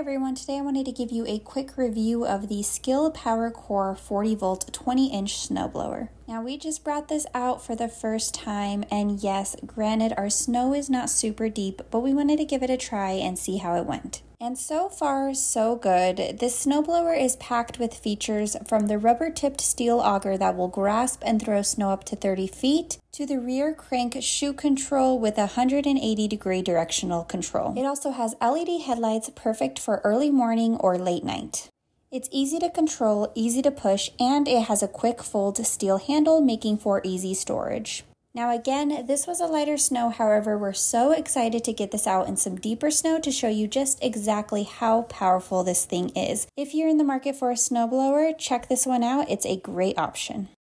everyone, today I wanted to give you a quick review of the SKIL Power Core 40 volt 20 inch snowblower. Now we just brought this out for the first time and yes, granted our snow is not super deep, but we wanted to give it a try and see how it went. And so far, so good. This snowblower is packed with features from the rubber tipped steel auger that will grasp and throw snow up to 30 feet to the rear crank chute control with 180 degree directional control. It also has LED headlights perfect for early morning or late night. It's easy to control, easy to push, and it has a quick fold steel handle making for easy storage. Now again, this was a lighter snow, however, we're so excited to get this out in some deeper snow to show you just exactly how powerful this thing is. If you're in the market for a snowblower, check this one out, it's a great option.